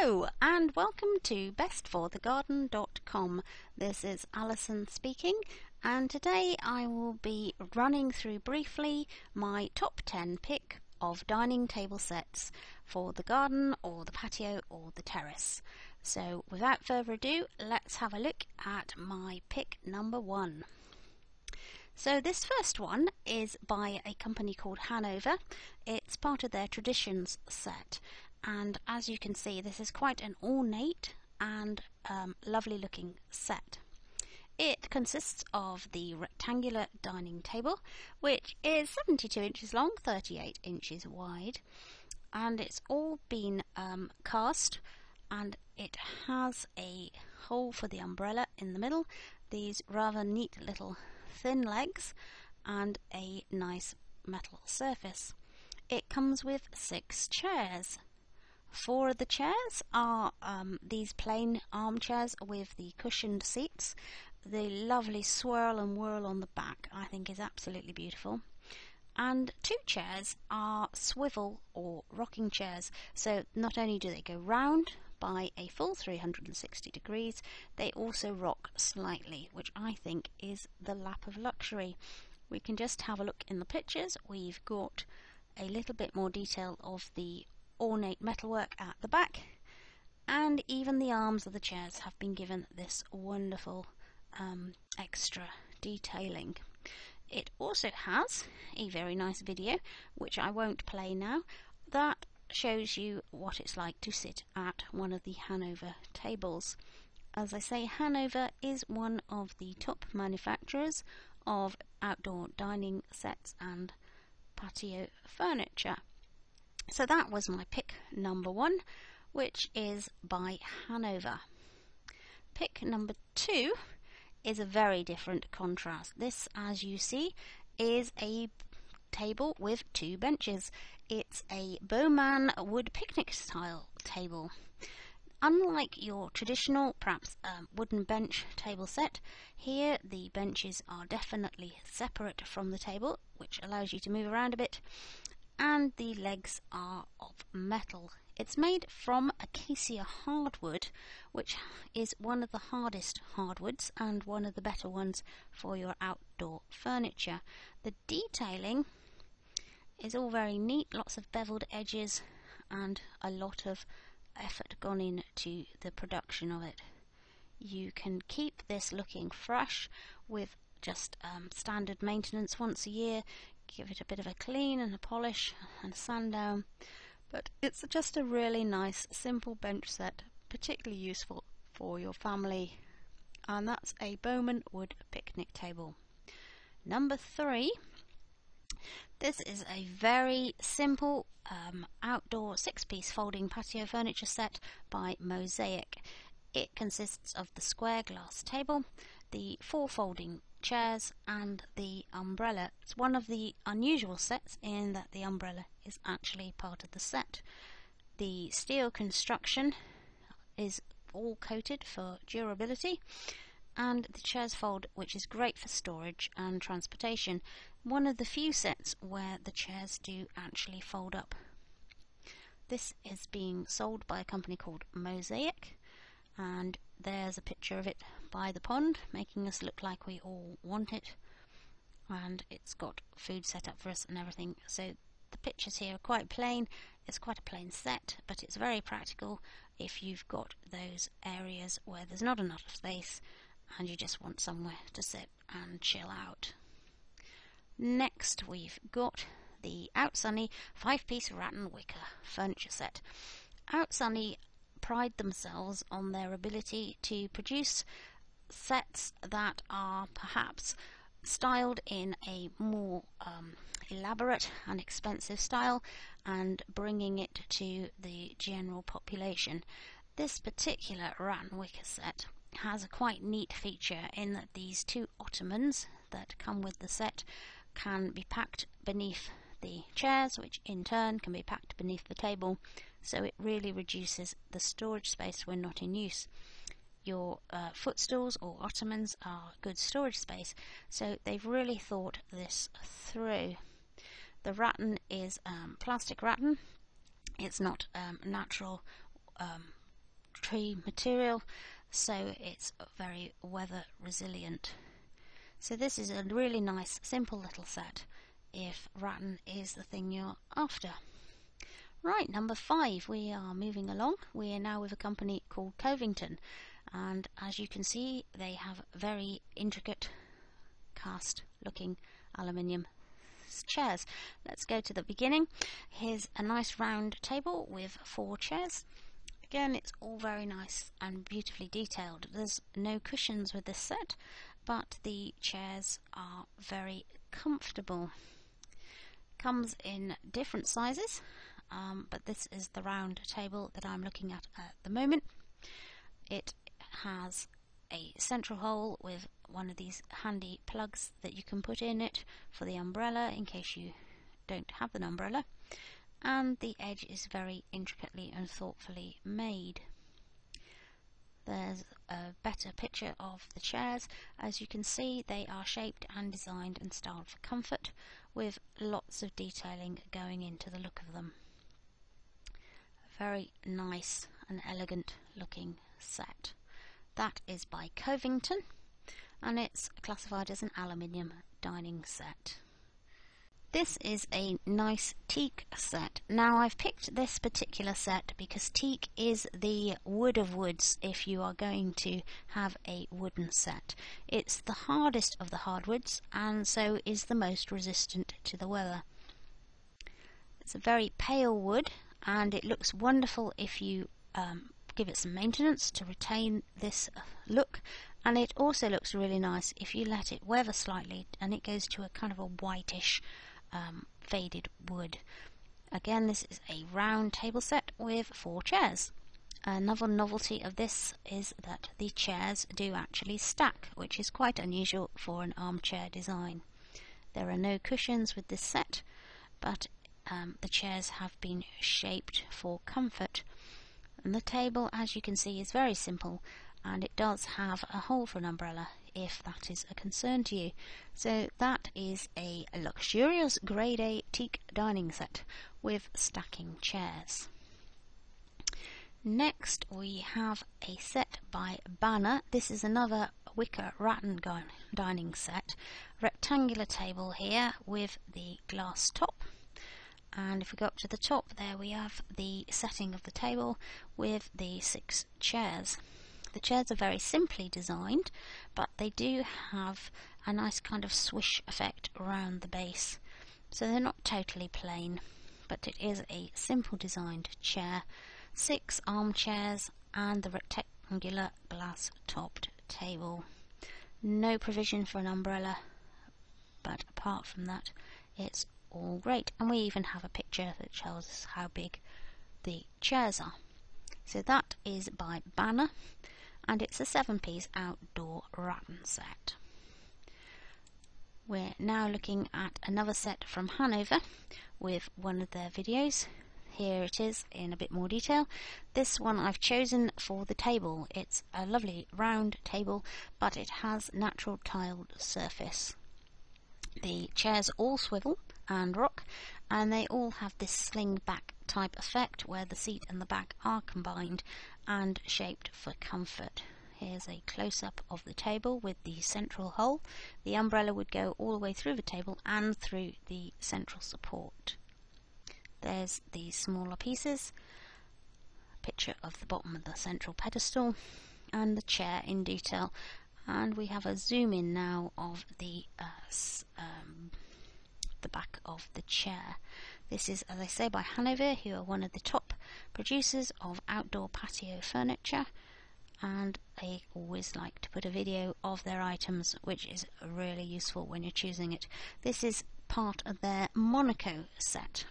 Hello and welcome to bestforthegarden.com. This is Alison speaking and today I will be running through briefly my top 10 pick of dining table sets for the garden or the patio or the terrace. So without further ado, let's have a look at my pick number one. So this first one is by a company called Hanover. It's part of their Traditions set and as you can see this is quite an ornate and um, lovely looking set. It consists of the rectangular dining table which is 72 inches long, 38 inches wide and it's all been um, cast and it has a hole for the umbrella in the middle, these rather neat little thin legs and a nice metal surface. It comes with six chairs. Four of the chairs are um, these plain armchairs with the cushioned seats. The lovely swirl and whirl on the back I think is absolutely beautiful. And two chairs are swivel or rocking chairs, so not only do they go round by a full 360 degrees, they also rock slightly, which I think is the lap of luxury. We can just have a look in the pictures. We've got a little bit more detail of the ornate metalwork at the back, and even the arms of the chairs have been given this wonderful um, extra detailing. It also has a very nice video, which I won't play now, that shows you what it's like to sit at one of the Hanover tables. As I say, Hanover is one of the top manufacturers of outdoor dining sets and patio furniture. So that was my pick number one, which is by Hanover. Pick number two is a very different contrast. This, as you see, is a table with two benches. It's a Bowman wood picnic style table. Unlike your traditional, perhaps um, wooden bench table set, here the benches are definitely separate from the table, which allows you to move around a bit, and the legs are of metal. It's made from acacia hardwood, which is one of the hardest hardwoods and one of the better ones for your outdoor furniture. The detailing is all very neat, lots of beveled edges and a lot of effort gone into the production of it. You can keep this looking fresh with just um, standard maintenance once a year give it a bit of a clean and a polish and sand down. But it's just a really nice, simple bench set, particularly useful for your family. And that's a Bowman wood picnic table. Number three. This is a very simple um, outdoor six-piece folding patio furniture set by Mosaic. It consists of the square glass table, the four folding chairs and the umbrella. It's one of the unusual sets in that the umbrella is actually part of the set. The steel construction is all coated for durability and the chairs fold which is great for storage and transportation. One of the few sets where the chairs do actually fold up. This is being sold by a company called Mosaic and there's a picture of it by the pond, making us look like we all want it. And it's got food set up for us and everything. So the pictures here are quite plain. It's quite a plain set, but it's very practical if you've got those areas where there's not enough space and you just want somewhere to sit and chill out. Next, we've got the Outsunny five-piece rattan wicker furniture set. Outsunny pride themselves on their ability to produce sets that are perhaps styled in a more um, elaborate and expensive style and bringing it to the general population. This particular rattan wicker set has a quite neat feature in that these two ottomans that come with the set can be packed beneath the chairs, which in turn can be packed beneath the table, so it really reduces the storage space when not in use. Your uh, footstools or ottomans are good storage space, so they've really thought this through. The rattan is um, plastic rattan. It's not um, natural um, tree material so it's very weather resilient. So this is a really nice simple little set if rattan is the thing you're after. Right, number five, we are moving along. We are now with a company called Covington and as you can see they have very intricate cast looking aluminium chairs. Let's go to the beginning. Here's a nice round table with four chairs. Again, it's all very nice and beautifully detailed. There's no cushions with this set, but the chairs are very comfortable. Comes in different sizes, um, but this is the round table that I'm looking at at the moment. It has a central hole with one of these handy plugs that you can put in it for the umbrella in case you don't have an umbrella and the edge is very intricately and thoughtfully made. There's a better picture of the chairs. As you can see they are shaped and designed and styled for comfort with lots of detailing going into the look of them. Very nice and elegant looking set. That is by Covington and it's classified as an aluminium dining set. This is a nice teak set. Now I've picked this particular set because teak is the wood of woods if you are going to have a wooden set. It's the hardest of the hardwoods and so is the most resistant to the weather. It's a very pale wood and it looks wonderful if you um, give it some maintenance to retain this look and it also looks really nice if you let it weather slightly and it goes to a kind of a whitish um, faded wood. Again this is a round table set with four chairs. Another novelty of this is that the chairs do actually stack, which is quite unusual for an armchair design. There are no cushions with this set, but um, the chairs have been shaped for comfort and the table, as you can see, is very simple and it does have a hole for an umbrella if that is a concern to you. So that is a luxurious grade A teak dining set with stacking chairs. Next we have a set by Banner. This is another wicker rattan dining set. Rectangular table here with the glass top and if we go up to the top there we have the setting of the table with the six chairs. The chairs are very simply designed but they do have a nice kind of swish effect around the base so they're not totally plain but it is a simple designed chair, six armchairs and the rectangular glass topped table. No provision for an umbrella but apart from that it's all great. And we even have a picture that shows us how big the chairs are. So that is by Banner and it's a seven piece outdoor rattan set. We're now looking at another set from Hanover with one of their videos. Here it is in a bit more detail. This one I've chosen for the table. It's a lovely round table but it has natural tiled surface. The chairs all swivel and rock and they all have this sling back type effect where the seat and the back are combined and shaped for comfort. Here's a close-up of the table with the central hole. The umbrella would go all the way through the table and through the central support. There's the smaller pieces, picture of the bottom of the central pedestal and the chair in detail and we have a zoom in now of the uh, um, the back of the chair. This is, as I say, by Hanover, who are one of the top producers of outdoor patio furniture, and they always like to put a video of their items, which is really useful when you're choosing it. This is part of their Monaco set.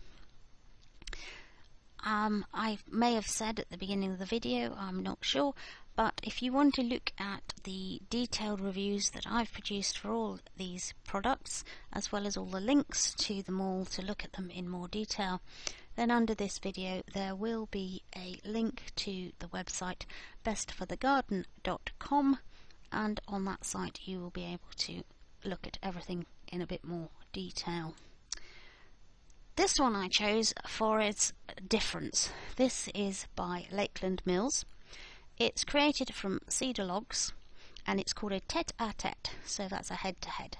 Um, I may have said at the beginning of the video, I'm not sure, but if you want to look at the detailed reviews that I've produced for all these products, as well as all the links to them all to look at them in more detail, then under this video there will be a link to the website bestforthegarden.com and on that site you will be able to look at everything in a bit more detail. This one I chose for its difference. This is by Lakeland Mills It's created from cedar logs and it's called a tete-a-tete, so that's a head-to-head.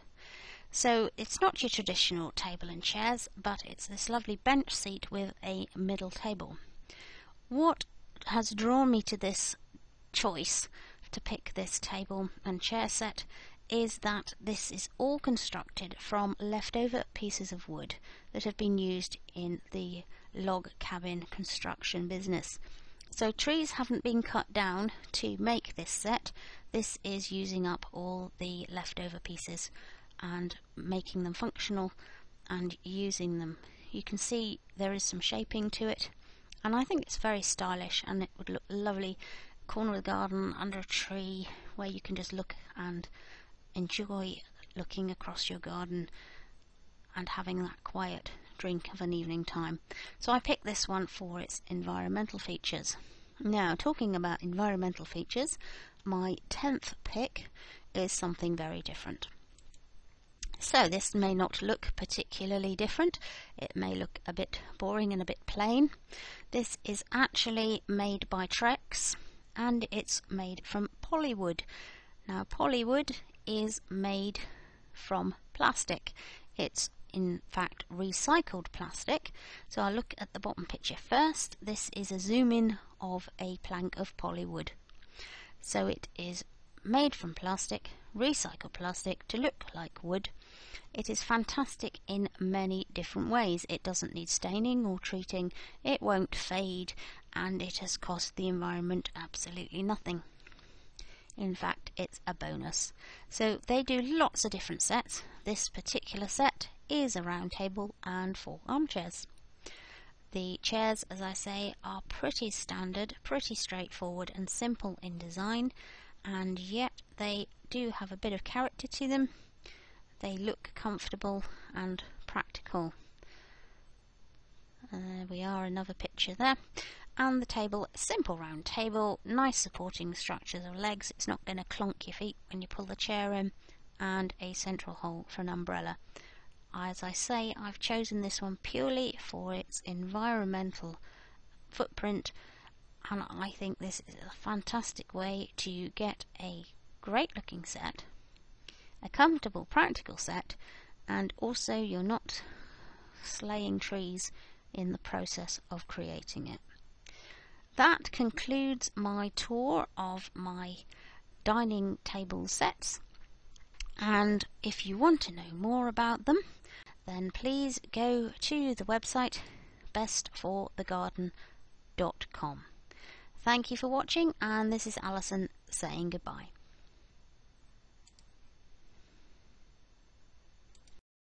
So it's not your traditional table and chairs, but it's this lovely bench seat with a middle table. What has drawn me to this choice to pick this table and chair set is that this is all constructed from leftover pieces of wood that have been used in the log cabin construction business. So trees haven't been cut down to make this set. This is using up all the leftover pieces and making them functional and using them. You can see there is some shaping to it and I think it's very stylish and it would look lovely corner of the garden under a tree where you can just look and enjoy looking across your garden and having that quiet drink of an evening time. So I picked this one for its environmental features. Now, talking about environmental features, my 10th pick is something very different. So this may not look particularly different. It may look a bit boring and a bit plain. This is actually made by Trex and it's made from polywood. Now polywood is made from plastic. It's in fact recycled plastic. So I'll look at the bottom picture first. This is a zoom in of a plank of polywood. So it is made from plastic, recycled plastic to look like wood. It is fantastic in many different ways. It doesn't need staining or treating, it won't fade, and it has cost the environment absolutely nothing. In fact, it's a bonus. So they do lots of different sets. This particular set is a round table and four armchairs. The chairs, as I say, are pretty standard, pretty straightforward and simple in design, and yet they do have a bit of character to them. They look comfortable and practical. We are, another picture there. And the table, simple round table, nice supporting structures of legs. It's not going to clonk your feet when you pull the chair in. And a central hole for an umbrella. As I say, I've chosen this one purely for its environmental footprint and I think this is a fantastic way to get a great looking set, a comfortable practical set, and also you're not slaying trees in the process of creating it. That concludes my tour of my dining table sets and if you want to know more about them then please go to the website bestforthegarden.com. Thank you for watching and this is Alison saying goodbye.